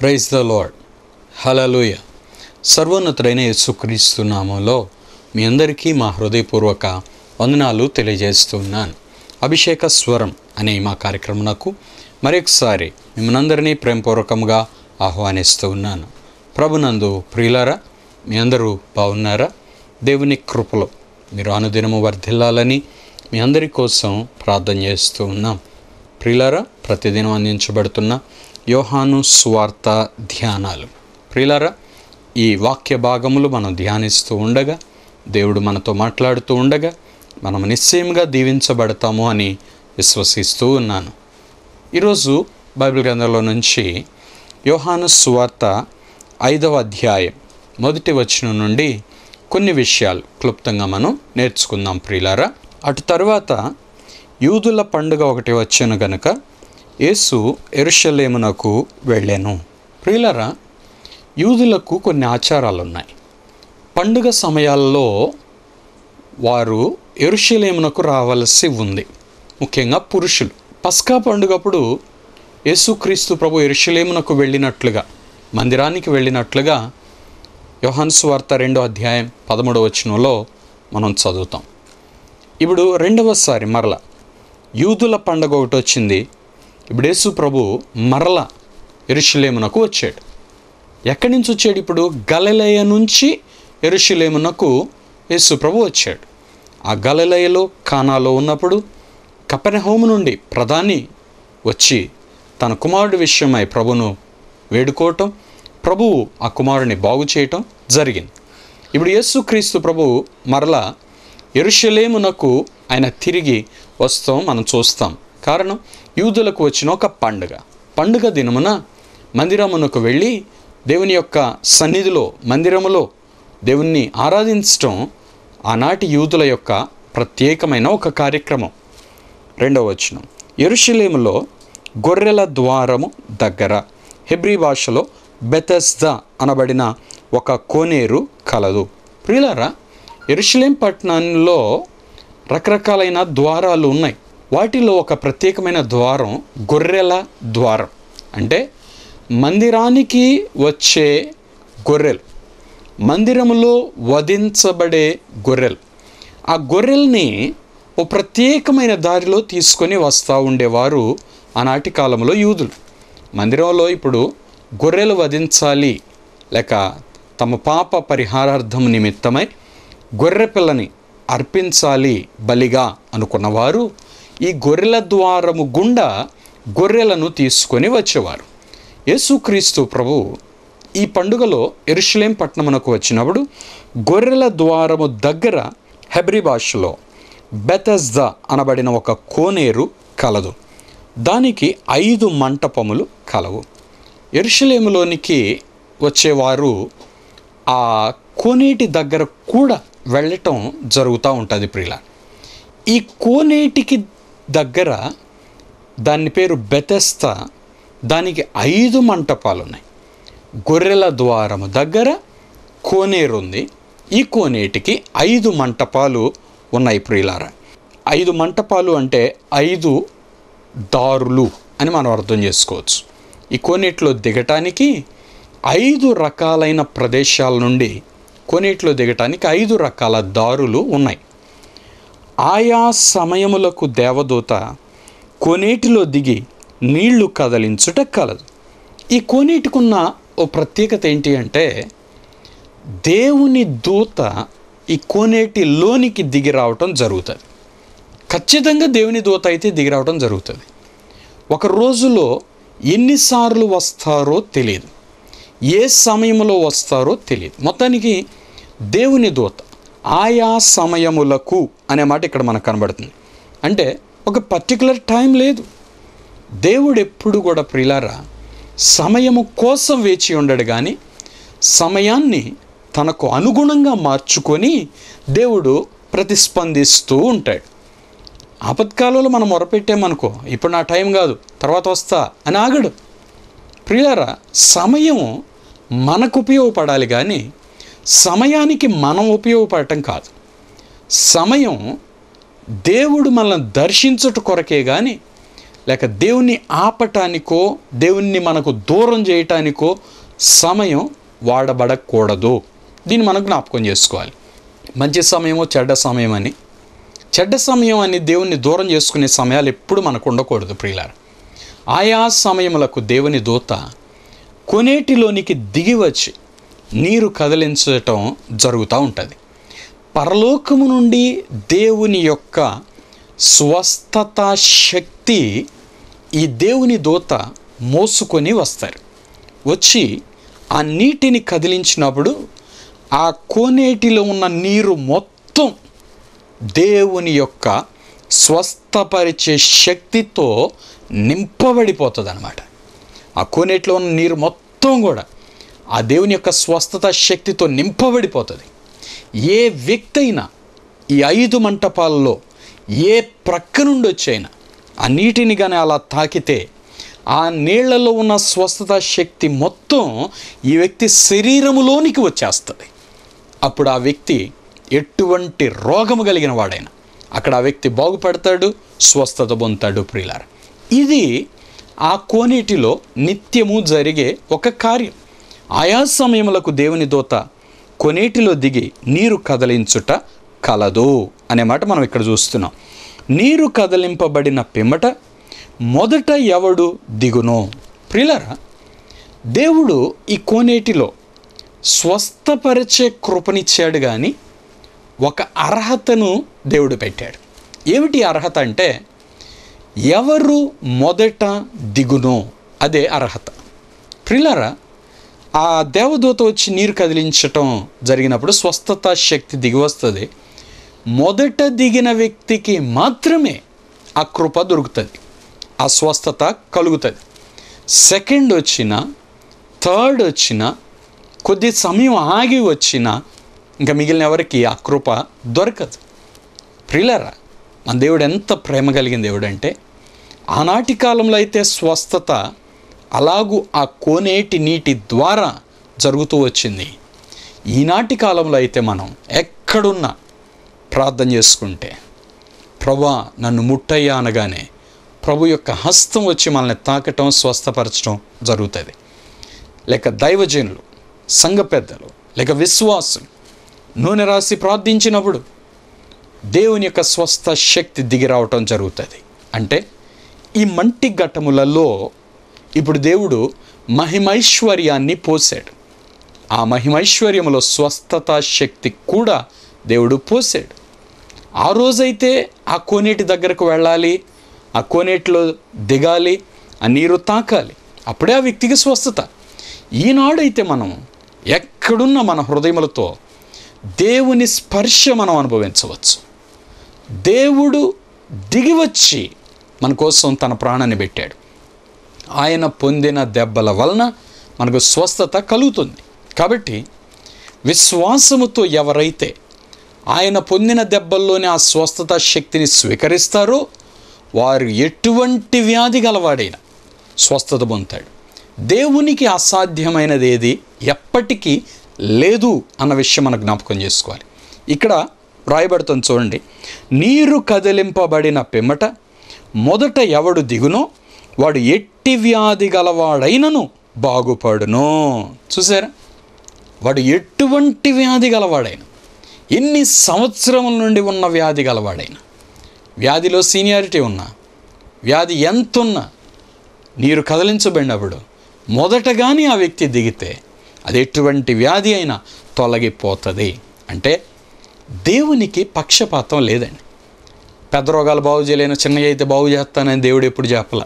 Praise the lord హలలుయ సర్వోన్నతుడైన యేసుక్రీస్తు నామంలో మీ అందరికీ మా హృదయపూర్వక వందనాలు తెలియజేస్తున్నాను. అభిషేక స్వరం అనే మా కార్యక్రమంకు మరొకసారి మిమ్మల్ని ప్రేమపూర్వకంగా ఆహ్వానిస్తూ ఉన్నాను. ప్రభునందు ప్రియులారా మీ అందరూ బాగున్నారా? దేవుని కృపలో మీరు అనుదినము వర్ధిల్లాలని మీ అందరి కోసం ప్రార్థన చేస్తూ ఉన్నాం. ప్రియులారా ప్రతిదినం అందించబడుతున్న యోహాను స్వార్త ధ్యానాలు. ప్రిలరా ఈ వాక్య భాగములు మనం ధ్యానిస్తూ ఉండగా దేవుడు మనతో మాట్లాడుతూ ఉండగా మనం నిశ్చయంగా దీవించబడతాము అని విశ్వసిస్తూ ఉన్నాను. ఈరోజు బైబిల్ గ్రంథంలో నుంచి యోహాను సువార్త ఐదవ అధ్యాయం మొదటి వచనం నుండి కొన్ని విషయాలు క్లుప్తంగా మనం నేర్చుకుందాం ప్రియులారా. అటు తర్వాత యూదుల పండుగ ఒకటి వచ్చాను గనక యేసు ఎరుషలేమునకు వెళ్ళాను. ప్రియులరా యూదులకు కొన్ని ఆచారాలు ఉన్నాయి పండుగ సమయాల్లో వారు ఎరుషలేమునకు రావలసి ఉంది. ముఖ్యంగా పురుషులు. పస్కా పండుగప్పుడు యేసుక్రీస్తు ప్రభు ఎరుషలేమునకు వెళ్ళినట్లుగా మందిరానికి వెళ్ళినట్లుగా యోహాను వార్త రెండో అధ్యాయం పదమూడవ వచనంలో మనం చదువుతాం. ఇప్పుడు రెండవసారి మరల యూదుల పండగ ఒకటి వచ్చింది. ఇప్పుడు యేసు ప్రభు మరల ఎరుషులేమునకు వచ్చాడు. ఎక్కడి నుంచి వచ్చాడు ఇప్పుడు? గలలయ నుంచి ఎరుషులేమునకు యేసు ప్రభు వచ్చాడు. ఆ గలలయలో కానాలో ఉన్నప్పుడు కపెనహోము నుండి ప్రధాని వచ్చి తన కుమారుడి విషయమై ప్రభును వేడుకోవటం ప్రభువు ఆ కుమారుని బాగు చేయటం జరిగింది. ఇప్పుడు యేసుక్రీస్తు ప్రభువు మరలా ఎరుషలేమునకు ఆయన తిరిగి వస్తాం మనం చూస్తాం. కారణం యూదులకు వచ్చిన ఒక పండుగ. పండుగ దినమున మందిరమునకు వెళ్ళి దేవుని యొక్క సన్నిధిలో మందిరములో దేవుణ్ణి ఆరాధించటం ఆనాటి యూదుల యొక్క ప్రత్యేకమైన ఒక కార్యక్రమం. రెండవ వచనం. ఎరుషలేములో గొర్రెల ద్వారము దగ్గర హెబ్రీ భాషలో బెతస్దా అనబడిన ఒక కోనేరు కలదు. ప్రియులారా ఎరుషలేం పట్టణంలో రకరకాలైన ద్వారాలు ఉన్నాయి. వాటిలో ఒక ప్రత్యేకమైన ద్వారం గొర్రెల ద్వారం. అంటే మందిరానికి వచ్చే గొర్రెలు మందిరములో వధించబడే గొర్రెలు. ఆ గొర్రెల్ని ఓ ప్రత్యేకమైన దారిలో తీసుకొని వస్తూ ఉండేవారు ఆనాటి కాలంలో యూదులు. మందిరంలో ఇప్పుడు గొర్రెలు వధించాలి లేక తమ పాప పరిహారార్థం నిమిత్తమై గొర్రె పిల్లని అర్పించాలి బలిగా అనుకున్నవారు ఈ గొర్రెల ద్వారము గుండా గొర్రెలను తీసుకొని వచ్చేవారు. యేసుక్రీస్తు ప్రభు ఈ పండుగలో ఎరుషులేం పట్టణమునకు వచ్చినప్పుడు గొర్రెల ద్వారము దగ్గర హెబ్రి భాషలో బెతజ్ద అనబడిన ఒక కోనేరు కలదు. దానికి ఐదు మంటపములు కలవు. ఎరుషలేములోనికి వచ్చేవారు ఆ కోనేటి దగ్గర కూడా వెళ్ళటం జరుగుతూ ఉంటుంది ప్రియుల ఈ కోనేటికి దగ్గర దాని పేరు బెతెస్తా. దానికి ఐదు మంటపాలు ఉన్నాయి గొర్రెల ద్వారము దగ్గర కోనేరు ఉంది. ఈ కోనేటికి ఐదు మంటపాలు ఉన్నాయి ప్రియులారా. ఐదు మంటపాలు అంటే ఐదు దారులు అని మనం అర్థం చేసుకోవచ్చు. ఈ కోనేటిలో దిగటానికి ఐదు రకాలైన ప్రదేశాల నుండి కోనేటిలో దిగటానికి ఐదు రకాల దారులు ఉన్నాయి. ఆయా సమయములకు దేవదూత కొనేటిలో దిగి నీళ్ళు కదలించుట కలదు. ఈ కోనేటికున్న ఓ ప్రత్యేకత ఏంటి అంటే దేవుని దూత ఈ కోనేటిలోనికి దిగి రావటం జరుగుతుంది. ఖచ్చితంగా దేవుని దూత అయితే దిగి రావటం జరుగుతుంది. ఒక రోజులో ఎన్నిసార్లు వస్తారో తెలియదు ఏ సమయంలో వస్తారో తెలియదు మొత్తానికి దేవుని దూత ఆయా సమయములకు అనే మాట ఇక్కడ మనకు కనబడుతుంది. అంటే ఒక పర్టికులర్ టైం లేదు. దేవుడు ఎప్పుడు కూడా ప్రిలారా సమయము కోసం వేచి ఉండడు కానీ సమయాన్ని తనకు అనుగుణంగా మార్చుకొని దేవుడు ప్రతిస్పందిస్తూ ఉంటాడు. ఆపత్కాలంలో మనం మొరపెట్టామనుకో ఇప్పుడు నా టైం కాదు తర్వాత వస్తా అని ఆగడు. ప్రియారా సమయం మనకు ఉపయోగపడాలి కానీ సమయానికి మనం ఉపయోగపడటం కాదు. సమయం దేవుడు మనల్ని దర్శించుట కొరకే కానీ లేక దేవుణ్ణి ఆపటానికో దేవుణ్ణి మనకు దూరం చేయటానికో సమయం వాడబడకూడదు. దీన్ని మనం జ్ఞాపకం చేసుకోవాలి. మంచి సమయమో చెడ్డ సమయం అని. చెడ్డ సమయం అని దేవుణ్ణి దూరం చేసుకునే సమయాలు ఎప్పుడు మనకు ఉండకూడదు ప్రియులారు. ఆయా సమయములకు దేవుని దూత కొనేటిలోనికి దిగి వచ్చి నీరు కదిలించటం జరుగుతూ ఉంటుంది. పరలోకము నుండి దేవుని యొక్క స్వస్థత శక్తి ఈ దేవుని దూత మోసుకొని వస్తారు. వచ్చి ఆ నీటిని కదిలించినప్పుడు ఆ కోనేటిలో ఉన్న నీరు మొత్తం దేవుని యొక్క స్వస్థపరిచే శక్తితో నింపబడిపోతుంది అనమాట ఆ కోనేటిలో ఉన్న నీరు మొత్తం కూడా ఆ దేవుని యొక్క స్వస్థత శక్తితో నింపబడిపోతుంది. ఏ వ్యక్తి అయినా ఈ ఐదు మంటపాలలో ఏ ప్రక్క నుండి వచ్చైనా ఆ నీటిని కానీ అలా తాకితే ఆ నీళ్ళలో ఉన్న స్వస్థత శక్తి మొత్తం ఈ వ్యక్తి శరీరములోనికి వచ్చేస్తుంది. అప్పుడు ఆ వ్యక్తి ఎటువంటి రోగము కలిగిన వాడైనా అక్కడ ఆ వ్యక్తి బాగుపడతాడు స్వస్థత పొందుతాడు ప్రియులార. ఇది ఆ కోనేటిలో నిత్యము జరిగే ఒక కార్యం. ఆయా సమయములకు దేవుని దోత కొనేటిలో దిగి నీరు కదలించుట కలదు అనే మాట మనం ఇక్కడ చూస్తున్నాం. నీరు కదలింపబడిన పిమ్మట మొదట ఎవడు దిగునో? ప్రిలరా దేవుడు ఈ కోనేటిలో స్వస్థపరిచే కృపనిచ్చాడు కానీ ఒక అర్హతను దేవుడు పెట్టాడు. ఏమిటి అర్హత అంటే ఎవరు మొదట దిగునో? అదే అర్హత. ప్రిలరా ఆ దేవదూత వచ్చి నీరు కదిలించటం జరిగినప్పుడు స్వస్థత శక్తి దిగి వస్తుంది. మొదట దిగిన వ్యక్తికి మాత్రమే ఆ కృప దొరుకుతుంది. ఆ స్వస్థత కలుగుతుంది. సెకండ్ వచ్చిన థర్డ్ వచ్చిన కొద్ది సమయం ఆగి వచ్చిన ఇంకా మిగిలిన ఎవరికి ఆ కృప దొరకదు. ప్రిలరా మన దేవుడు ఎంత ప్రేమ కలిగిన దేవుడు అంటే ఆనాటి కాలంలో అయితే స్వస్థత అలాగూ ఆ కోనేటి నీటి ద్వారా జరుగుతూ వచ్చింది. ఈనాటి కాలంలో అయితే మనం ఎక్కడున్నా ప్రార్థన చేసుకుంటే ప్రభా నన్ను ముట్టయ్యా అనగానే ప్రభు యొక్క హస్తం వచ్చి మనల్ని తాకటం స్వస్థపరచడం జరుగుతుంది. లేక దైవజనులు సంఘ పెద్దలు లేక విశ్వాసులు నూనె రాసి ప్రార్థించినప్పుడు దేవుని యొక్క స్వస్థ శక్తి దిగి రావటం జరుగుతుంది. అంటే ఈ మంటి ఘట్టములలో ఇప్పుడు దేవుడు మహిమైశ్వర్యాన్ని పోసాడు. ఆ మహిమైశ్వర్యములో స్వస్థత శక్తి కూడా దేవుడు పోసాడు. ఆ రోజైతే ఆ కోనేటి దగ్గరకు వెళ్ళాలి ఆ కోనేటిలో దిగాలి ఆ నీరు తాకాలి. అప్పుడే ఆ వ్యక్తికి స్వస్థత. ఈనాడైతే మనం ఎక్కడున్న మన హృదయములతో దేవుని స్పర్శ మనం అనుభవించవచ్చు. దేవుడు దిగివచ్చి మన కోసం తన ప్రాణాన్ని పెట్టాడు. ఆయన పొందిన దెబ్బల వలన మనకు స్వస్థత కలుగుతుంది. కాబట్టి విశ్వాసముతో ఎవరైతే ఆయన పొందిన దెబ్బల్లోనే ఆ స్వస్థత శక్తిని స్వీకరిస్తారో వారు ఎటువంటి వ్యాధి గలవాడైనా స్వస్థత పొందుతాడు. దేవునికి అసాధ్యమైనది ఏది ఎప్పటికీ లేదు అన్న విషయం మనం జ్ఞాపకం చేసుకోవాలి. ఇక్కడ రాయబడుతుంది చూడండి నీరు కదిలింపబడిన పిమ్మట మొదట ఎవడు దిగునో వాడు ఎట్టి వ్యాధి గలవాడైనను బాగుపడును. చూసారా? వాడు ఎటువంటి వ్యాధి గలవాడైన ఎన్ని సంవత్సరముల నుండి ఉన్న వ్యాధి గలవాడైనా వ్యాధిలో సీనియారిటీ ఉన్నా వ్యాధి ఎంతున్నా నీరు కదిలించబడినప్పుడు మొదటగాని ఆ వ్యక్తి దిగితే అది ఎటువంటి వ్యాధి అయినా తొలగిపోతుంది. అంటే దేవునికి పక్షపాతం లేదండి. పెద్ద రోగాలు బాగు చేయలేను చిన్నవి అయితే బాగు చేస్తానని దేవుడు ఎప్పుడు చెప్పల.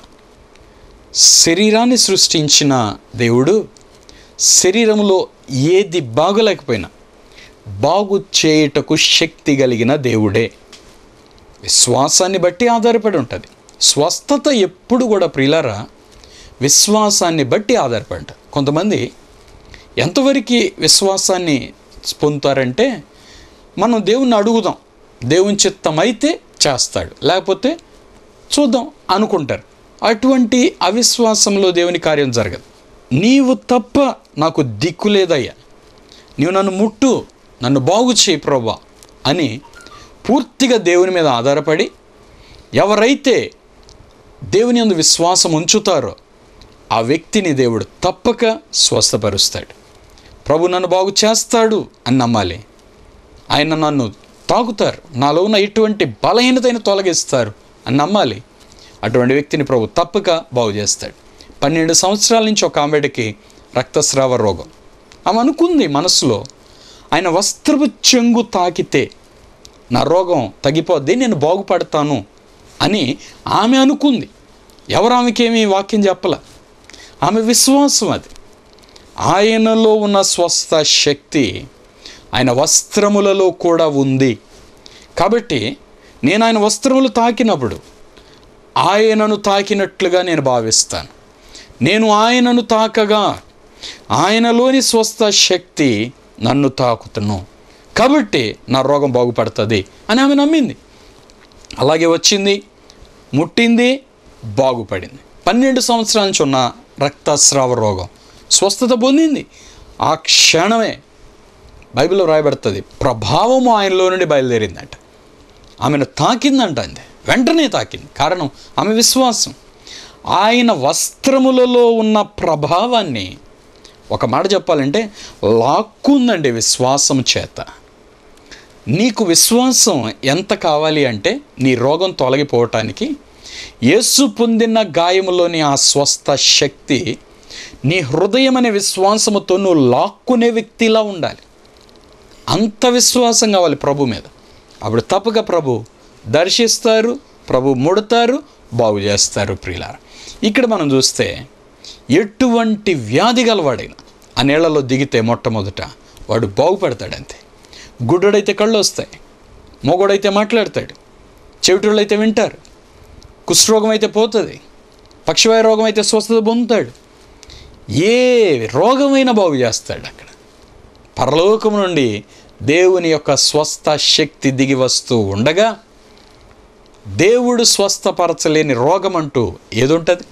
శరీరాన్ని సృష్టించిన దేవుడు శరీరంలో ఏది బాగలేకపోయినా బాగు చేయుటకు శక్తి కలిగిన దేవుడే. విశ్వాసాన్ని బట్టి ఆధారపడి ఉంటుంది. స్వస్థత ఎప్పుడు కూడా ప్రియులారా విశ్వాసాన్ని బట్టి ఆధారపడి ఉంటుంది. కొంతమంది ఎంతవరకు విశ్వాసాన్ని పొందుతారంటే మనం దేవుణ్ణి అడుగుదాం దేవుని చిత్తం అయితే చేస్తాడు లేకపోతే చూద్దాం అనుకుంటారు. అటువంటి అవిశ్వాసంలో దేవుని కార్యం జరగదు. నీవు తప్ప నాకు దిక్కు లేదయ్యా. నీవు నన్ను ముట్టు నన్ను బాగు చేయి ప్రభా అని పూర్తిగా దేవుని మీద ఆధారపడి ఎవరైతే దేవుని అందు విశ్వాసం ఉంచుతారో ఆ వ్యక్తిని దేవుడు తప్పక స్వస్థపరుస్తాడు. ప్రభు నన్ను బాగు చేస్తాడు అని నమ్మాలి. ఆయన నన్ను తాకుతారు. నాలో ఉన్న ఇటువంటి బలహీనతను తొలగిస్తారు అని నమ్మాలి. అటువంటి వ్యక్తిని ప్రభు తప్పక బాగు చేస్తాడు. పన్నెండు సంవత్సరాల నుంచి ఒక ఆమెడికి రక్తస్రావ రోగం. ఆమె అనుకుంది మనసులో ఆయన వస్త్రపు చెంగు తాకితే నా రోగం తగ్గిపోద్ది నేను బాగుపడతాను అని ఆమె అనుకుంది. ఎవరు ఆమెకేమీ వాక్యం చెప్పల? ఆమె విశ్వాసం అది. ఆయనలో ఉన్న స్వస్థ శక్తి ఆయన వస్త్రములలో కూడా ఉంది. కాబట్టి నేను ఆయన వస్త్రములు తాకినప్పుడు ఆయనను తాకినట్లుగా నేను భావిస్తాను. నేను ఆయనను తాకగా ఆయనలోని స్వస్థ శక్తి నన్ను తాకుతును. కాబట్టి నా రోగం బాగుపడుతుంది అని ఆమె నమ్మింది. అలాగే వచ్చింది ముట్టింది బాగుపడింది. పన్నెండు సంవత్సరాల నుంచి ఉన్న రక్తస్రావ రోగం స్వస్థత పొందింది. ఆ క్షణమే బైబిల్లో రాయబడుతుంది ప్రభావము ఆయనలో నుండి బయలుదేరిందంట. ఆమెను తాకిందంట అంది వెంటనే తాకింది. కారణం ఆమె విశ్వాసం. ఆయన వస్త్రములలో ఉన్న ప్రభావాన్ని ఒక మాట చెప్పాలంటే లాక్కుందండి విశ్వాసం చేత. నీకు విశ్వాసం ఎంత కావాలి అంటే నీ రోగం తొలగిపోవటానికి యేసు పొందిన గాయములోని ఆ స్వస్థ శక్తి నీ హృదయం అనే విశ్వాసముతో నువ్వు లాక్కునే వ్యక్తిలా ఉండాలి. అంత విశ్వాసం కావాలి ప్రభు మీద. అప్పుడు తప్పక ప్రభు దర్శిస్తారు ప్రభు ముడతారు బాగు చేస్తారు ప్రియులార. ఇక్కడ మనం చూస్తే ఎటువంటి వ్యాధి గలవాడైనా ఆ నీళ్ళలో దిగితే మొట్టమొదట వాడు బాగుపడతాడంతే. గుడ్డోడైతే కళ్ళు వస్తాయి మొగోడైతే మాట్లాడతాడు చెవిటోళ్ళు అయితే వింటారు కుష్ఠరోగం అయితే పోతుంది పక్షివాయ రోగం అయితే స్వస్థత పొందుతాడు. ఏ రోగమైనా బాగు చేస్తాడు అక్కడ. పరలోకం నుండి దేవుని యొక్క స్వస్థ శక్తి దిగి వస్తూ ఉండగా దేవుడు స్వస్థపరచలేని రోగం అంటూ ఏదుంటుంది?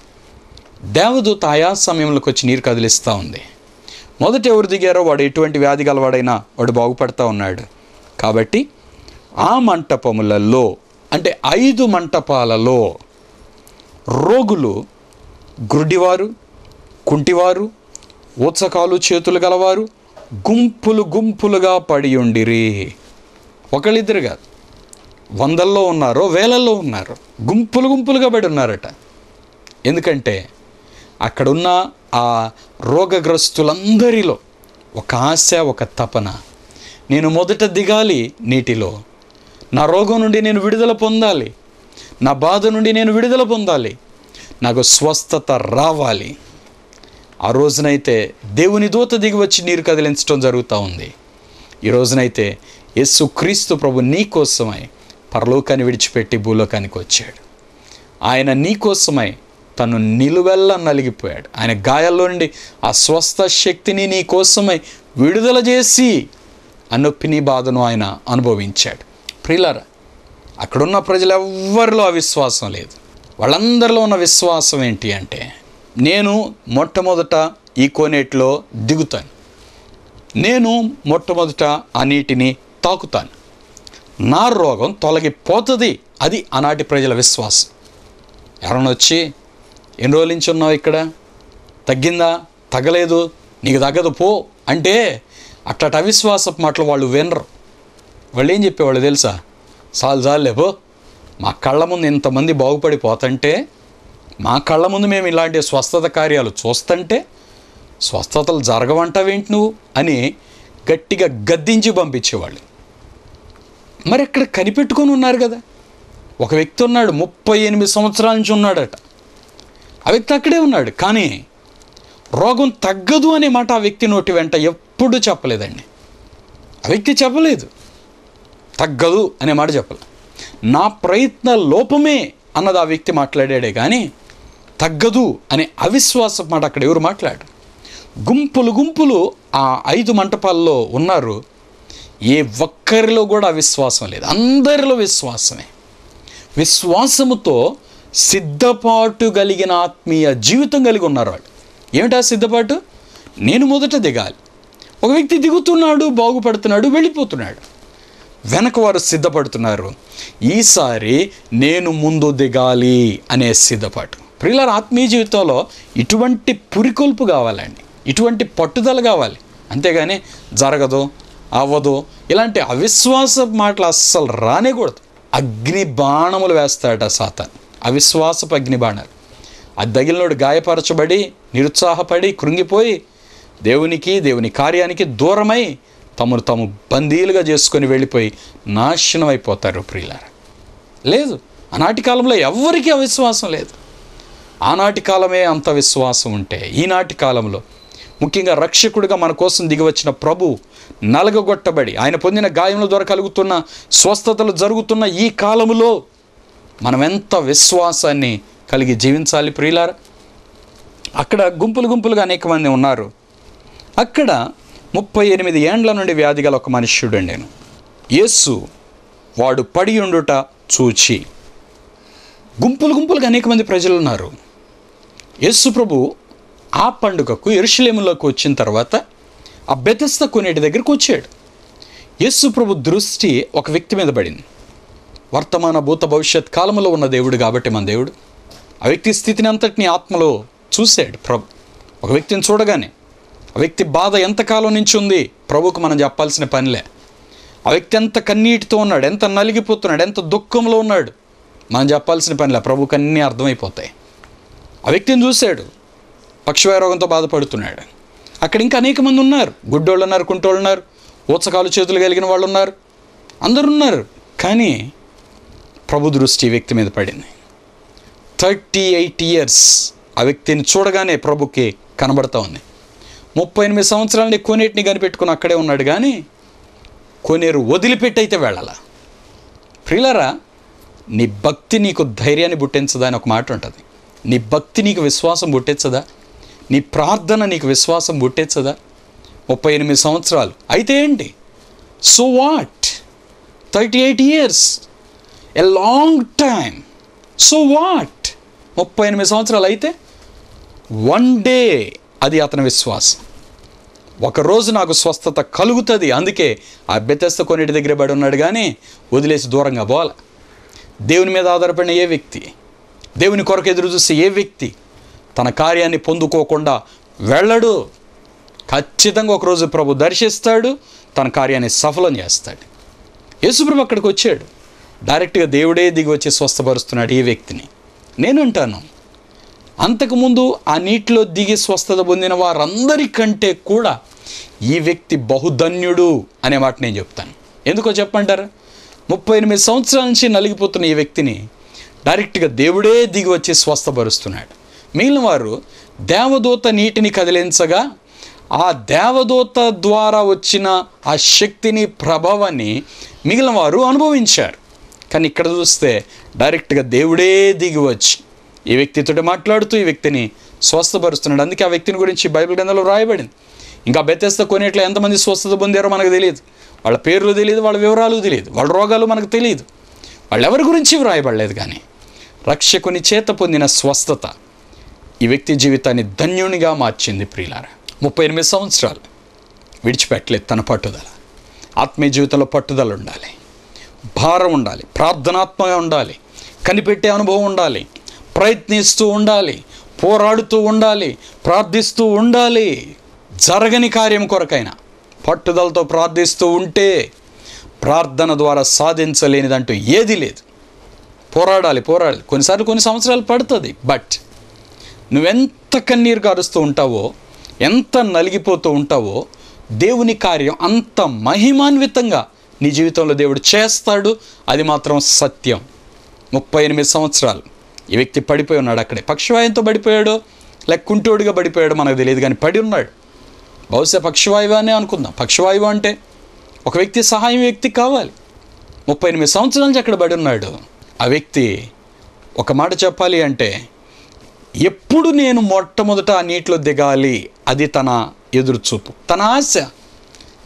దేవదూత ఆయా సమయంలోకి వచ్చి నీరు కదిలిస్తూ ఉంది. మొదట ఎవరు దిగారో వాడు ఎటువంటి వ్యాధి గలవాడైనా వాడు బాగుపడతా ఉన్నాడు. కాబట్టి ఆ మంటపములలో అంటే ఐదు మంటపాలలో రోగులు గుడ్డివారు కుంటివారు ఉత్సకాలు చేతులు గలవారు గుంపులు గుంపులుగా పడి ఉండిరి. ఒకళ్ళిద్దరు కాదు. వందల్లో ఉన్నారో వేలల్లో ఉన్నారు గుంపులు గుంపులుగా పడి ఉన్నారట. ఎందుకంటే అక్కడున్న ఆ రోగగ్రస్తులందరిలో ఒక ఆశ ఒక తపన. నేను మొదట దిగాలి నీటిలో. నా రోగం నుండి నేను విడుదల పొందాలి. నా బాధ నుండి నేను విడుదల పొందాలి. నాకు స్వస్థత రావాలి. ఆ రోజునైతే దేవుని దూత దిగి వచ్చి నీరు కదిలించడం జరుగుతూ ఉంది. ఈ రోజునైతే యేసు క్రీస్తు ప్రభు నీ కోసమై పరలోకాన్ని విడిచిపెట్టి భూలోకానికి వచ్చాడు. ఆయన నీ కోసమై తను నిలువెల్ల నలిగిపోయాడు. ఆయన గాయాల్లో నుండి ఆ స్వస్థ శక్తిని నీ కోసమై విడుదల చేసి ఆ నొప్పిని బాధను ఆయన అనుభవించాడు. ప్రిలర్ అక్కడున్న ప్రజలు ఎవ్వరిలో అవిశ్వాసం లేదు. వాళ్ళందరిలో ఉన్న విశ్వాసం ఏంటి అంటే నేను మొట్టమొదట ఈ కోనేటిలో దిగుతాను. నేను మొట్టమొదట ఆ నీటిని తాకుతాను. నా రోగం తొలగిపోతుంది. అది ఆనాటి ప్రజల విశ్వాసం. ఎవరైనా వచ్చి ఎన్ని రోజుల నుంచి ఉన్నావు ఇక్కడ? తగ్గిందా? తగ్గలేదు? నీకు తగ్గదు పో. అంటే అట్ట అవిశ్వాసపు మాటలు వాళ్ళు వినరు. వాళ్ళు ఏం చెప్పేవాళ్ళు తెలుసా? చాలు చాలులే పో. మా కళ్ళ ముందు ఇంతమంది బాగుపడిపోతుంటే మా కళ్ళ ముందు మేము ఇలాంటి స్వస్థత కార్యాలు చూస్తుంటే స్వస్థతలు జరగవంటావేంటి నువ్వు? అని గట్టిగా గద్దించి పంపించేవాళ్ళు. మరి అక్కడ కనిపెట్టుకొని ఉన్నారు కదా? ఒక వ్యక్తి ఉన్నాడు ముప్పై ఎనిమిది సంవత్సరాల నుంచి ఉన్నాడట. ఆ వ్యక్తి అక్కడే ఉన్నాడు కానీ రోగం తగ్గదు అనే మాట ఆ వ్యక్తి నోటి వెంట ఎప్పుడూ చెప్పలేదండి. ఆ వ్యక్తి చెప్పలేదు. తగ్గదు అనే మాట చెప్పలే నా ప్రయత్న లోపమే అన్నది ఆ వ్యక్తి మాట్లాడాడే కానీ తగ్గదు అనే అవిశ్వాస మాట అక్కడ ఎవరు మాట్లాడు గుంపులు గుంపులు ఆ ఐదు మంటపాల్లో ఉన్నారు. ఏ ఒక్కరిలో కూడా అవిశ్వాసం లేదు. అందరిలో విశ్వాసమే. విశ్వాసముతో సిద్ధపాటు కలిగిన ఆత్మీయ జీవితం కలిగి ఉన్నారు వాళ్ళు. ఏమిటా సిద్ధపాటు? నేను మొదట దిగాలి. ఒక వ్యక్తి దిగుతున్నాడు బాగుపడుతున్నాడు వెళ్ళిపోతున్నాడు. వెనక వారు సిద్ధపడుతున్నారు. ఈసారి నేను ముందు దిగాలి అనే సిద్ధపాటు. ప్రియుల ఆత్మీయ జీవితంలో ఇటువంటి పురికొల్పు కావాలండి. ఇటువంటి పట్టుదల కావాలి. అంతేగాని జరగదు. అవ్వదు. ఇలాంటి అవిశ్వాస మాటలు అస్సలు రానేకూడదు. అగ్ని బాణములు వేస్తాడట సాతాన్. అవిశ్వాసపు అగ్ని బాణాలు. అది తగిలినోడు గాయపరచబడి నిరుత్సాహపడి కృంగిపోయి దేవునికి దేవుని కార్యానికి దూరమై తమను తాము బందీలుగా చేసుకొని వెళ్ళిపోయి నాశనం అయిపోతారు ప్రియులార. లేదు ఆనాటి కాలంలో ఎవ్వరికీ అవిశ్వాసం లేదు. ఆనాటి కాలమే అంత విశ్వాసం ఉంటే ఈనాటి కాలంలో ముఖ్యంగా రక్షకుడిగా మన కోసం దిగివచ్చిన ప్రభు నలగగొట్టబడి ఆయన పొందిన గాయముల ద్వారా కలుగుతున్న స్వస్థతలు జరుగుతున్న ఈ కాలములో మనం ఎంత విశ్వాసాన్ని కలిగి జీవించాలి ప్రియులారా? అక్కడ గుంపులు గుంపులుగా అనేక మంది ఉన్నారు. అక్కడ ముప్పై ఎనిమిది ఏండ్ల నుండి వ్యాధి గల ఒక మనుష్యుడు నేను. యేసు వాడు పడి ఉండుట చూచి. గుంపులు గుంపులుగా అనేక మంది ప్రజలు ఉన్నారు. యేసు ప్రభు ఆ పండుగకు ఎరుషలేములోకి వచ్చిన తర్వాత ఆ బెతస్త కొనేటి దగ్గరికి వచ్చాడు. యేసు ప్రభు దృష్టి ఒక వ్యక్తి మీద పడింది. వర్తమాన భూత భవిష్యత్ కాలంలో ఉన్న దేవుడు కాబట్టి మన దేవుడు. ఆ వ్యక్తి స్థితిని అంతటిని ఆత్మలో చూశాడు ప్రభు. ఒక వ్యక్తిని చూడగానే ఆ వ్యక్తి బాధ ఎంతకాలం నుంచి ఉంది? ప్రభుకు మనం చెప్పాల్సిన పనిలే. ఆ వ్యక్తి ఎంత కన్నీటితో ఉన్నాడు? ఎంత నలిగిపోతున్నాడు? ఎంత దుఃఖంలో ఉన్నాడు? మనం చెప్పాల్సిన పనిలే ప్రభుకు అన్నీ అర్థమైపోతాయి. ఆ వ్యక్తిని చూశాడు. పక్షవాయు రోగంతో బాధపడుతున్నాడు. అక్కడ ఇంకా అనేక మంది ఉన్నారు. గుడ్డోళ్ళు ఉన్నారు కుంటోళ్ళు ఉన్నారు ఊచకాలు చేతులు కలిగిన వాళ్ళు ఉన్నారు. అందరు ఉన్నారు. కానీ ప్రభు దృష్టి వ్యక్తి మీద పడింది. థర్టీ ఎయిట్ ఇయర్స్ ఆ వ్యక్తిని చూడగానే ప్రభుకి కనబడతా ఉంది. ముప్పై ఎనిమిది సంవత్సరాలని కోనేటిని కనిపెట్టుకుని అక్కడే ఉన్నాడు కానీ కోనేరు వదిలిపెట్టి అయితే వెళ్ళాల. ప్రియులరా నీ భక్తి నీకు ధైర్యాన్ని పుట్టించదా అని ఒక మాట ఉంటుంది. నీ భక్తి నీకు విశ్వాసం పుట్టించదా? నీ ప్రార్థన నీకు విశ్వాసం పుట్టించదా ముప్పై ఎనిమిది సంవత్సరాలు. అయితే ఏంటి? So what thirty eight years a long time so what ముప్పై ఎనిమిది సంవత్సరాలు అయితే వన్ డే అది అతని విశ్వాసం. ఒకరోజు నాకు స్వస్థత కలుగుతుంది. అందుకే ఆ బెతస్త కొన్నిటి దగ్గర పడి ఉన్నాడు కానీ వదిలేసి దూరంగా పోవాల. దేవుని మీద ఆధారపడిన ఏ వ్యక్తి? దేవుని కొరకు ఎదురు చూసే ఏ వ్యక్తి? తన కార్యాన్ని పొందుకోకుండా వెళ్ళడు. ఖచ్చితంగా ఒకరోజు ప్రభు దర్శిస్తాడు తన కార్యాన్ని సఫలం చేస్తాడు. యేసుప్రభు అక్కడికి వచ్చాడు. డైరెక్ట్గా దేవుడే దిగి వచ్చి స్వస్థపరుస్తున్నాడు ఈ వ్యక్తిని. నేనుంటాను అంతకుముందు ఆ నీటిలో దిగి స్వస్థత పొందిన వారందరికంటే కూడా ఈ వ్యక్తి బహుధన్యుడు అనే మాట నేను చెప్తాను. ఎందుకో చెప్పంటారు ముప్పై ఎనిమిది సంవత్సరాల నుంచి నలిగిపోతున్న ఈ వ్యక్తిని డైరెక్ట్గా దేవుడే దిగి వచ్చి స్వస్థపరుస్తున్నాడు. మిగిలిన వారు దేవదూత నీటిని కదిలించగా ఆ దేవదూత ద్వారా వచ్చిన ఆ శక్తిని ప్రభావాన్ని మిగిలిన వారు అనుభవించారు. కానీ ఇక్కడ చూస్తే డైరెక్ట్గా దేవుడే దిగి వచ్చి ఈ వ్యక్తితో మాట్లాడుతూ ఈ వ్యక్తిని స్వస్థపరుస్తున్నాడు. అందుకే ఆ వ్యక్తిని గురించి బైబిల్ గ్రంథంలో రాయబడింది. ఇంకా బెత్తెస్త కొనేట్లో ఎంతమంది స్వస్థత పొందారో మనకు తెలియదు. వాళ్ళ పేర్లు తెలియదు వాళ్ళ వివరాలు తెలియదు వాళ్ళ రోగాలు మనకు తెలియదు. వాళ్ళు ఎవరి గురించి వ్రాయబడలేదు కానీ రక్షకుని చేత పొందిన స్వస్థత ఈ వ్యక్తి జీవితాన్ని ధన్యునిగా మార్చింది ప్రియులార. ముప్పై ఎనిమిది సంవత్సరాలు విడిచిపెట్టలేదు తన పట్టుదల. ఆత్మీయ జీవితంలో పట్టుదల ఉండాలి. భారం ఉండాలి. ప్రార్థనాత్మగా ఉండాలి. కనిపెట్టే అనుభవం ఉండాలి. ప్రయత్నిస్తూ ఉండాలి. పోరాడుతూ ఉండాలి. ప్రార్థిస్తూ ఉండాలి. జరగని కార్యం కొరకైనా పట్టుదలతో ప్రార్థిస్తూ ఉంటే ప్రార్థన ద్వారా సాధించలేనిదంటూ ఏది లేదు. పోరాడాలి పోరాడాలి. కొన్నిసార్లు కొన్ని సంవత్సరాలు పడుతుంది బట్ నువ్వెంత కన్నీరు కారుస్తూ ఉంటావో ఎంత నలిగిపోతూ ఉంటావో దేవుని కార్యం అంత మహిమాన్వితంగా నీ జీవితంలో దేవుడు చేస్తాడు. అది మాత్రం సత్యం. ముప్పై ఎనిమిది సంవత్సరాలు. ఈ వ్యక్తి పడిపోయి ఉన్నాడు అక్కడే. పక్షవాయువుతో పడిపోయాడో లేక కుంటోడుగా పడిపోయాడు మనకు తెలియదు కానీ పడి ఉన్నాడు. బహుశా పక్షవాయువు అనే అనుకుందాం. పక్షవాయువు అంటే ఒక వ్యక్తి సహాయం వ్యక్తి కావాలి. ముప్పై ఎనిమిది సంవత్సరాల నుంచి అక్కడ పడి ఉన్నాడు. ఆ వ్యక్తి ఒక మాట చెప్పాలి అంటే ఎప్పుడు నేను మొట్టమొదట ఆ నీటిలో దిగాలి? అది తన ఎదురుచూపు. తన ఆశ.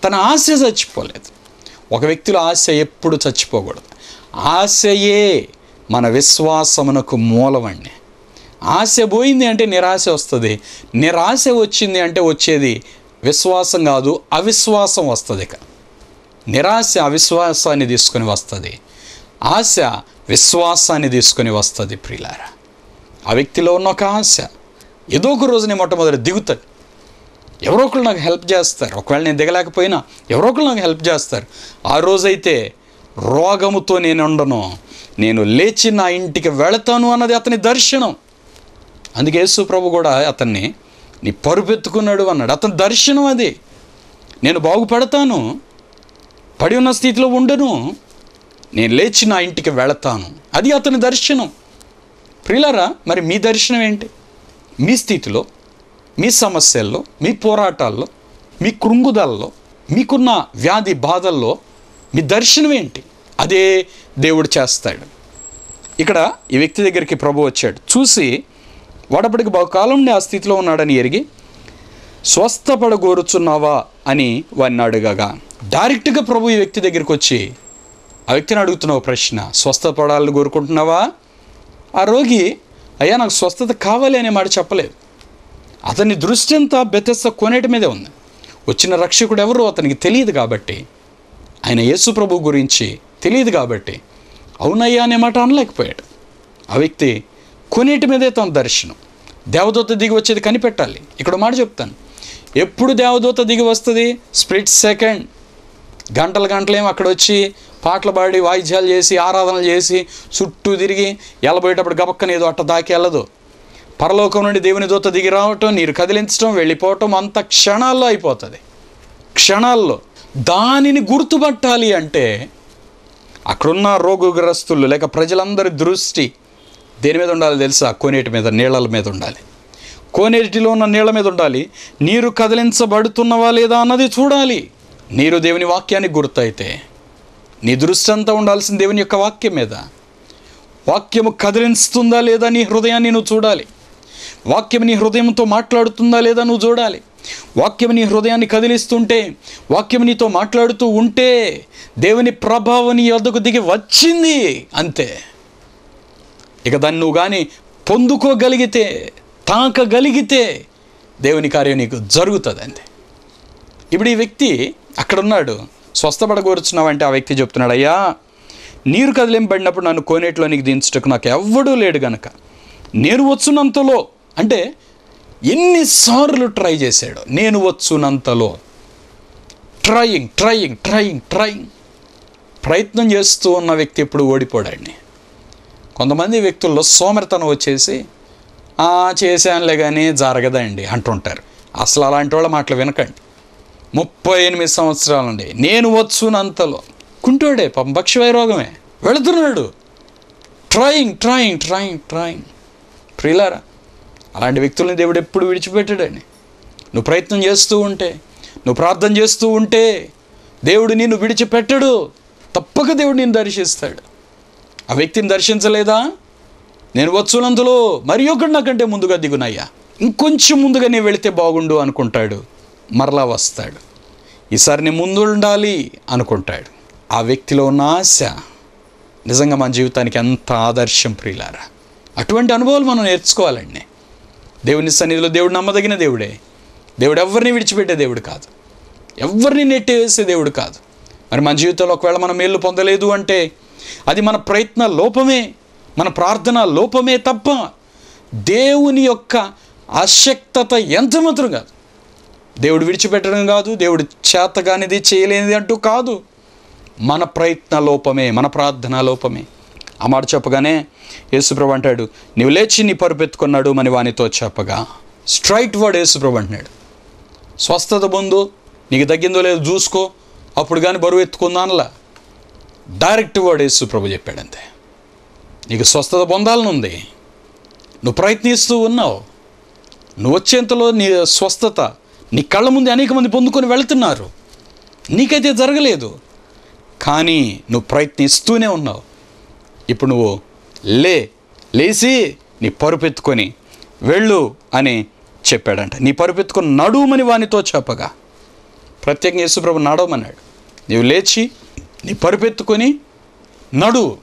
తన ఆశ చచ్చిపోలేదు. ఒక వ్యక్తిలో ఆశ ఎప్పుడు చచ్చిపోకూడదు. ఆశయే మన విశ్వాసమునకు మూలమండి. ఆశ పోయింది అంటే నిరాశ వస్తుంది. నిరాశ వచ్చింది అంటే వచ్చేది విశ్వాసం కాదు అవిశ్వాసం వస్తుంది ఇక. నిరాశ అవిశ్వాసాన్ని తీసుకొని వస్తుంది. ఆశ విశ్వాసాన్ని తీసుకొని వస్తుంది ప్రియులారా ఆ వ్యక్తిలో ఉన్న ఒక ఆశ. ఏదో ఒక రోజు నేను మొట్టమొదటి దిగుతాను ఎవరో ఒకరు నాకు హెల్ప్ చేస్తారు. ఒకవేళ నేను దిగలేకపోయినా ఎవరో ఒకరు నాకు హెల్ప్ చేస్తారు. ఆ రోజైతే రోగముతో నేను ఉండను. నేను లేచి నా ఇంటికి వెళతాను అన్నది అతని దర్శనం. అందుకే యేసు ప్రభు కూడా అతన్ని నీ పరుపెత్తుకున్నాడు అన్నాడు. అతని దర్శనం అది. నేను బాగుపడతాను. పడి ఉన్న స్థితిలో ఉండను. నేను లేచి నా ఇంటికి వెళతాను. అది అతని దర్శనం. ప్రియులారా మరి మీ దర్శనం ఏంటి? మీ స్థితిలో మీ సమస్యల్లో మీ పోరాటాల్లో మీ కృంగుదల్లో మీకున్న వ్యాధి బాధల్లో మీ దర్శనం ఏంటి? అదే దేవుడు చేస్తాడు. ఇక్కడ ఈ వ్యక్తి దగ్గరికి ప్రభు వచ్చాడు. చూసి వాడప్పటికి బహుకాలం ఆ స్థితిలో ఉన్నాడని ఎరిగి స్వస్థపడగోరుచున్నావా? అని వాడిని అడగగా. డైరెక్ట్గా ప్రభు ఈ వ్యక్తి దగ్గరికి వచ్చి ఆ వ్యక్తిని అడుగుతున్న ఒక ప్రశ్న స్వస్థపడాలని కోరుకుంటున్నావా? ఆ రోగి అయ్యా నాకు స్వస్థత కావాలి అనే మాట చెప్పలేదు. అతని దృష్టి అంతా బెతెస్త కొనేటి మీదే ఉంది. వచ్చిన రక్షకుడు ఎవరు అతనికి తెలియదు కాబట్టి ఆయన యేసు ప్రభు గురించి తెలియదు కాబట్టి అవునయ్యా అనే మాట అనలేకపోయాడు. ఆ వ్యక్తి కొనేటి మీదే తన దర్శనం. దేవదూత దిగి వచ్చేది కనిపెట్టాలి. ఇక్కడ మాట చెప్తాను. ఎప్పుడు దేవదూత దిగి వస్తుంది? Split second. గంటలు గంటలేం అక్కడ వచ్చి పాటలు పాడి వాయిద్యాలు చేసి ఆరాధనలు చేసి చుట్టూ తిరిగి ఎలబోయేటప్పుడు గబక్కన ఏదో అట్ట దాకి వెళ్ళదు. పరలోకం నుండి దేవుని దూత దిగి రావటం నీరు కదిలించడం వెళ్ళిపోవటం అంత క్షణాల్లో అయిపోతుంది. క్షణాల్లో. దానిని గుర్తుపట్టాలి అంటే అక్కడున్న రోగగ్రస్తులు లేక ప్రజలందరి దృష్టి దేని మీద ఉండాలి తెలుసా? కోనేటి మీద నీళ్ళల మీద ఉండాలి. కోనేటిలో ఉన్న నీళ్ళ మీద ఉండాలి. నీరు కదిలించబడుతున్నవా లేదా అన్నది చూడాలి. నీరు దేవుని వాక్యానికి గుర్తయితే నీ దృష్టి అంతా ఉండాల్సిన దేవుని యొక్క వాక్యం మీద వాక్యము కదిలిస్తుందా లేదా నీ హృదయాన్ని నువ్వు చూడాలి? వాక్యం నీ హృదయంతో మాట్లాడుతుందా లేదా నువ్వు చూడాలి? వాక్యం నీ హృదయాన్ని కదిలిస్తుంటే వాక్యం నీతో మాట్లాడుతూ ఉంటే దేవుని ప్రభావం నీ వద్దకు దిగి వచ్చింది అంతే. ఇక దాన్ని నువ్వు కానీ పొందుకోగలిగితే తాకగలిగితే దేవుని కార్యం నీకు జరుగుతుంది అంతే ఇప్పుడు ఈ వ్యక్తి అక్కడ ఉన్నాడు స్వస్థపడగోరుచున్నావంటే ఆ వ్యక్తి చెప్తున్నాడు అయ్యా నీరు కదిలింపబడినప్పుడు నన్ను కోనేటిలోనికి దించటకు నాకు ఎవ్వడూ లేడు గనక. నేను వచ్చునంతలో అంటే ఎన్నిసార్లు ట్రై చేశాడు నేను వచ్చునంతలో. ట్రయింగ్ ట్రయింగ్ ట్రయింగ్ ట్రయింగ్ ప్రయత్నం చేస్తూ ఉన్న వ్యక్తి ఎప్పుడు ఓడిపోడాడిని కొంతమంది వ్యక్తుల్లో సోమరితనం వచ్చేసి "ఆ, చేశానులే కానీ జరగదండి అంటుంటారు. అసలు అలాంటి వాళ్ళ మాటలు వినకండి. ముప్పై ఎనిమిది సంవత్సరాలండి. నేను వచ్చునంతలో. కుంటోడే పాపం రోగమే. వెళుతున్నాడు. Trying trying trying trying. ప్రియులారా అలాంటి వ్యక్తుల్ని దేవుడు ఎప్పుడు విడిచిపెట్టాడని నువ్వు ప్రయత్నం చేస్తూ ఉంటే నువ్వు ప్రార్థన చేస్తూ ఉంటే దేవుడు నిన్ను విడిచిపెట్టడు. తప్పక దేవుడు నిన్ను దర్శిస్తాడు. ఆ వ్యక్తిని దర్శించలేదా? నేను వచ్చునందులో మరి ఒకటి నాకంటే ముందుగా దిగునయ్యా. ఇంకొంచెం ముందుగా నేను వెళితే బాగుండు అనుకుంటాడు. మరలా వస్తాడు. ఈసారి నేను ముందు ఉండాలి అనుకుంటాడు. ఆ వ్యక్తిలో ఉన్న ఆశ నిజంగా మన జీవితానికి ఎంత ఆదర్శం ప్రియులారా. అటువంటి అనుభవాలు మనం నేర్చుకోవాలండి. దేవుని సన్నిధిలో దేవుడు నమ్మదగిన దేవుడే. దేవుడు ఎవరిని విడిచిపెట్టే దేవుడు కాదు. ఎవరిని నెట్టేసే దేవుడు కాదు. మరి మన జీవితంలో ఒకవేళ మనం మేలు పొందలేదు అంటే అది మన ప్రయత్న లోపమే మన ప్రార్థన లోపమే తప్ప దేవుని యొక్క అశక్తత ఎంత మాత్రం కాదు. దేవుడు విడిచిపెట్టడం కాదు దేవుడు చేతగానిది చేయలేనిది అంటూ కాదు. మన ప్రయత్న లోపమే మన ప్రార్థన లోపమే. ఆ మాట చెప్పగానే యేసుప్రభు అంటాడు నీవు లేచి నీ పరుపెత్తుకున్నాడు మని వానితో చెప్పగా. స్ట్రైట్ వర్డ్ యేసుప్రభు అంటున్నాడు. స్వస్థత పొందు నీకు తగ్గిందో లేదో చూసుకో అప్పుడు కానీ బరువు ఎత్తుకుందానలా. డైరెక్ట్ వర్డ్ యేసుప్రభు చెప్పాడంతే. నీకు స్వస్థత పొందాలని ఉంది నువ్వు ప్రయత్నిస్తూ ఉన్నావు. నువ్వు వచ్చేంతలో నీ స్వస్థత నీ కళ్ళ ముందు అనేక మంది పొందుకొని వెళ్తున్నారు. నీకైతే జరగలేదు. కానీ నువ్వు ప్రయత్నిస్తూనే ఉన్నావు. ఇప్పుడు నువ్వు లే లేచి నీ పరుపెత్తుకొని వెళ్ళు అని చెప్పాడంట. నీ పరుపెత్తుకొని నడుమని వానితో చెప్పగా. ప్రత్యేకంగా యేసుప్రభు నడవమన్నాడు. నీవు లేచి నీ పరుపెత్తుకొని నడు.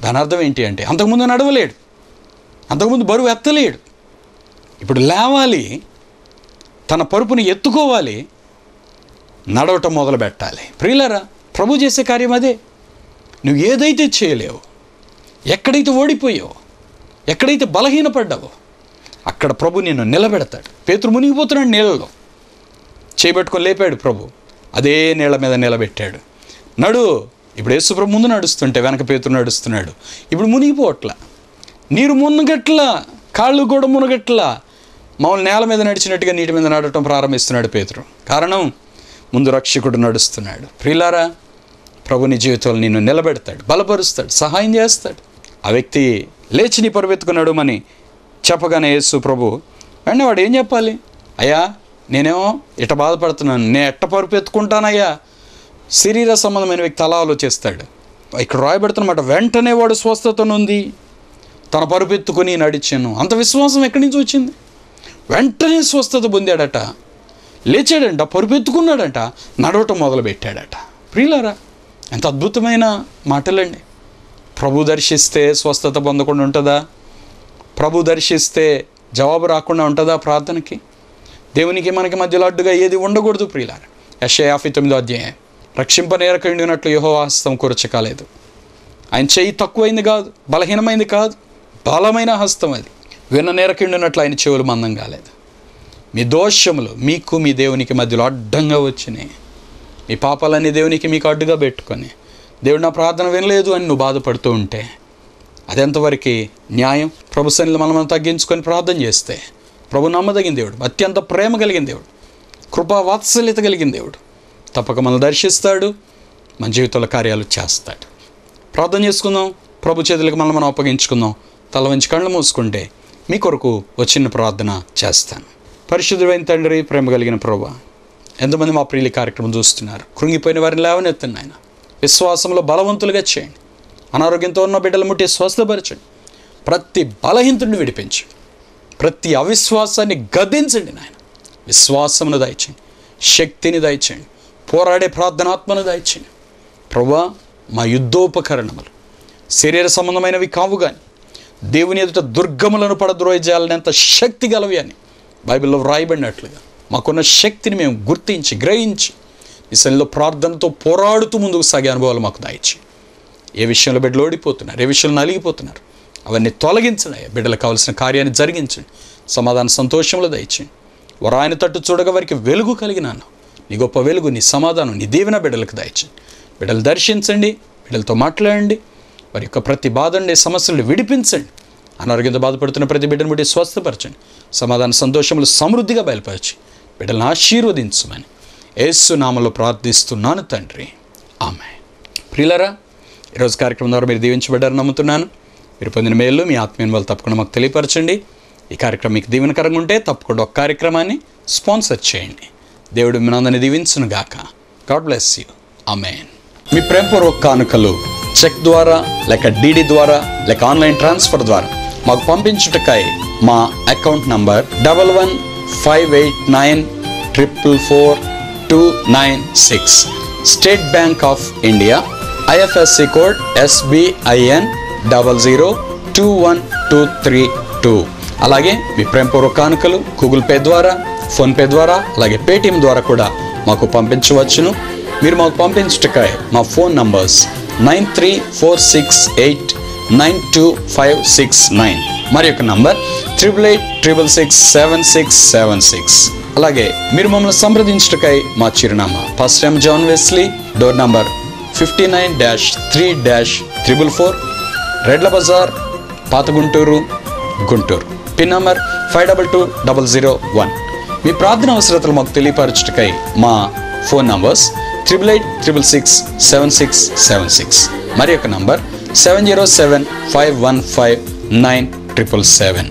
దాని అర్థం ఏంటి అంటే అంతకుముందు నడవలేడు. అంతకుముందు బరువు ఎత్తలేడు. ఇప్పుడు లేవాలి. తన పరుపుని ఎత్తుకోవాలి నడవటం మొదలు పెట్టాలి ప్రియులరా ప్రభు చేసే కార్యం అదే. నువ్వు ఏదైతే చేయలేవు ఎక్కడైతే ఓడిపోయావు ఎక్కడైతే బలహీనపడ్డావో అక్కడ ప్రభు నిన్ను నిలబెడతాడు. పేతురు మునిగిపోతున్నాడు నీళ్ళలో. చేపెట్టుకొని లేపాడు ప్రభు. అదే నీళ్ళ మీద నిలబెట్టాడు. నడు ఇప్పుడు యేసుప్రభు ముందు నడుస్తుంటే వెనక పేతురు నడుస్తున్నాడు. ఇప్పుడు మునిగిపోవట్ల. నీరు మునగట్ల కాళ్ళు కూడా మునగట్ల. మామూలు నేల మీద నడిచినట్టుగా నీటి మీద నడవటం ప్రారంభిస్తున్నాడు పేతురు. కారణం ముందు రక్షకుడు నడుస్తున్నాడు. ప్రిలారా ప్రభుని జీవితంలో నిన్ను నిలబెడతాడు బలపరుస్తాడు సహాయం చేస్తాడు. ఆ వ్యక్తి లేచి నీ పరువెత్తుకున్నాడు అని చెప్పగానే యేసు ప్రభు వెంటనే వాడు ఏం చెప్పాలి? అయ్యా నేనేమో ఇట బాధపడుతున్నాను నేను ఎట్ట పరుపెత్తుకుంటానయ్యా శరీర సంబంధమైన వ్యక్తి అలా ఆలోచిస్తాడు. ఇక్కడ రాయబెడుతున్నమాట వెంటనే వాడు స్వస్థతనుంది. తన పరుపెత్తుకుని నడిచాను. అంత విశ్వాసం ఎక్కడి నుంచి వచ్చింది? వెంటనే స్వస్థత పొందాడట. లేచాడంట పరుపెత్తుకున్నాడంట నడవటం మొదలుపెట్టాడట. ప్రియులారా ఎంత అద్భుతమైన మాటలండి. ప్రభు దర్శిస్తే స్వస్థత పొందకుండా ఉంటుందా? ప్రభు దర్శిస్తే జవాబు రాకుండా ఉంటుందా ప్రార్థనకి? దేవునికి మనకి మధ్యలో అడ్డుగా ఏది ఉండకూడదు ప్రియులార. యశ యాభై తొమ్మిదో అధ్యాయం. రక్షింపనేరకండినట్లు యహో హస్తం కూర్చకాలేదు. ఆయన చెయ్యి తక్కువైంది కాదు బలహీనమైంది కాదు బలమైన హస్తం అది. విననేరకిండినట్లు ఆయన చెవులు మందం కాలేదు. మీ దోషములు మీకు మీ దేవునికి మధ్యలో అడ్డంగా వచ్చినాయి. మీ పాపాలన్నీ దేవునికి మీకు అడ్డుగా పెట్టుకొని దేవుడు నా ప్రార్థన వినలేదు అని నువ్వు బాధపడుతూ ఉంటే అదెంతవరకు న్యాయం? ప్రభు సన్నిధిలో మనం మనం తగ్గించుకొని ప్రార్థన చేస్తే ప్రభు నమ్మదగిన దేవుడు అత్యంత ప్రేమ కలిగిన దేవుడు కృపా వాత్సల్యత కలిగిన దేవుడు తప్పక మనల్ని దర్శిస్తాడు మన జీవితంలో కార్యాలు చేస్తాడు. ప్రార్థన చేసుకుందాం. ప్రభు చేతులకు మనం మనం అప్పగించుకుందాం. తల వంచి కళ్ళు మూసుకుంటే మీ కొరకు వచ్చిన ప్రార్థన చేస్తాను. పరిశుద్ధమైన తండ్రి ప్రేమ కలిగిన ప్రభా ఎంతమంది మా ప్రియుల కార్యక్రమం చూస్తున్నారు. కృంగిపోయిన వారిని లేవనెత్తండి ఆయన విశ్వాసంలో బలవంతులుగా చేయండి. అనారోగ్యంతో ఉన్న బిడ్డలు ముట్టి స్వస్థపరచండి. ప్రతి బలహీనతను విడిపించండి. ప్రతి అవిశ్వాసాన్ని గదించండి నాయన. విశ్వాసమును దయచేయండి. శక్తిని దయచేయండి. పోరాడే ప్రార్థనాత్మను దయచేయండి. ప్రభా మా యుద్ధోపకరణములు శరీర సంబంధమైనవి కావు కానీ దేవుని ఎదుట దుర్గములను పడద్రోయజేయాలనేంత శక్తి గలవి అని బైబిల్లో వ్రాయబడినట్లుగా మాకున్న శక్తిని మేము గుర్తించి గ్రహించి ఈ శనిలో ప్రార్థనతో పోరాడుతూ ముందుకు సాగే అనుభవాలు మాకు దాయిచ్చి. ఏ విషయంలో బిడ్డలు ఓడిపోతున్నారు ఏ విషయంలో నలిగిపోతున్నారు అవన్నీ తొలగించండి బిడ్డలకు కావాల్సిన కార్యాన్ని జరిగించండి సమాధాన సంతోషంలో దయచేయండి వారు ఆయన తట్టు చూడగా వారికి వెలుగు కలిగినాను. నీ గొప్ప వెలుగు నీ సమాధానం నీ దీవెన బిడ్డలకు దయచేయండి బిడ్డలు దర్శించండి బిడ్డలతో మాట్లాడండి. వారి యొక్క ప్రతి బాధండి సమస్యలను విడిపించండి. అనారోగ్యంతో బాధపడుతున్న ప్రతి బిడ్డను బట్టి స్వస్థపరచండి. సమాధాన సంతోషములు సమృద్ధిగా బయలుపరచి బిడ్డలను ఆశీర్వదించమని యేసు నామలో ప్రార్థిస్తున్నాను తండ్రి. ఆమె ప్రియులరా ఈరోజు కార్యక్రమం ద్వారా మీరు దీవించబడ్డారని నమ్ముతున్నాను. మీరు పొందిన మేలు మీ ఆత్మీయం వాళ్ళు తప్పకుండా మాకు తెలియపరచండి. ఈ కార్యక్రమం మీకు దీవెనకరంగా ఉంటే తప్పకుండా ఒక కార్యక్రమాన్ని స్పాన్సర్ చేయండి. దేవుడు మినందని దీవించును గాక గాడ్ బ్లెస్ యూ. అమెన్ మీ ప్రేమపూర్వక కానుకలు చెక్ ద్వారా లేక డీడీ ద్వారా లేక ఆన్లైన్ ట్రాన్స్ఫర్ ద్వారా మాకు పంపించుటకై మా account number double one five eight nine triple four two nine six. State Bank of India IFSC code SBIN double zero two one two three two. అలాగే మీ ప్రేమపూర్వక కానుకలు గూగుల్ పే ద్వారా ఫోన్పే ద్వారా అలాగే పేటిఎం ద్వారా కూడా మాకు పంపించవచ్చును. మీరు మాకు పంపించటకాయ మా phone numbers nine three four six eight nine two five six nine. మరి యొక్క number triple eight triple six seven six seven six. అలాగే మీరు మమ్మల్ని సంప్రదించుటకై మా చిరునామా. First time John Wesley door number fifty nine dash three dash triple four Redla Bazaar పాత Guntur. Guntur pin number five double two double zero one. మీ ప్రార్థన అవసరతలు మాకు తెలియపరచుటకై మా phone numbers triple eight triple six seven six seven six మరి యొక్క number seven zero seven five one five nine triple seven